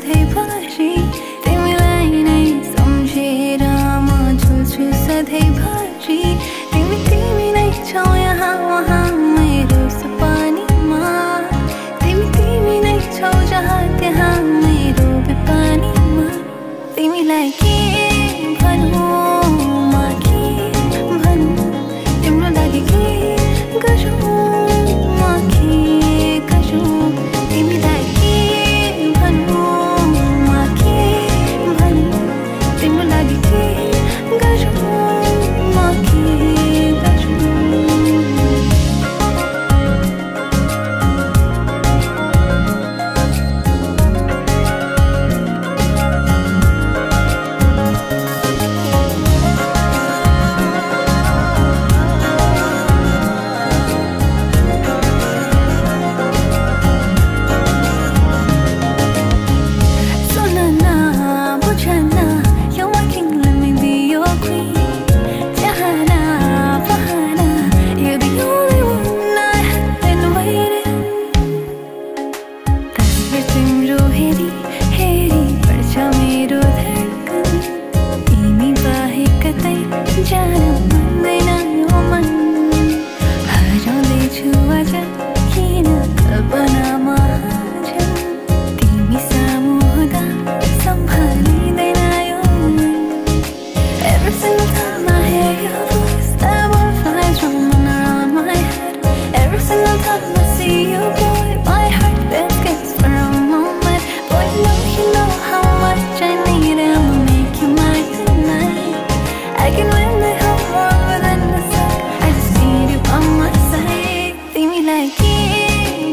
सधैँ भरि तिमीलाई नै सम्झेर म छु सधैँ भरि तिमी तिमी नै छौ यहाँ उहाँ मेरो सपानीमा तिमी तिमी नै छौ जहाँ त्यहाँ मेरो बेपानीमा तिमीलाई के भन्नु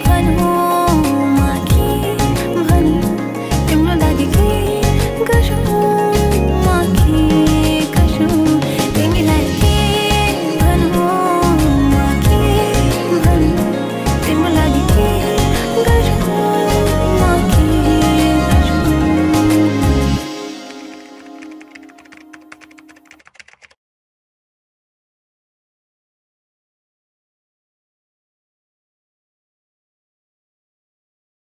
Gần hồ mà khi gần em nó đã đi khi gần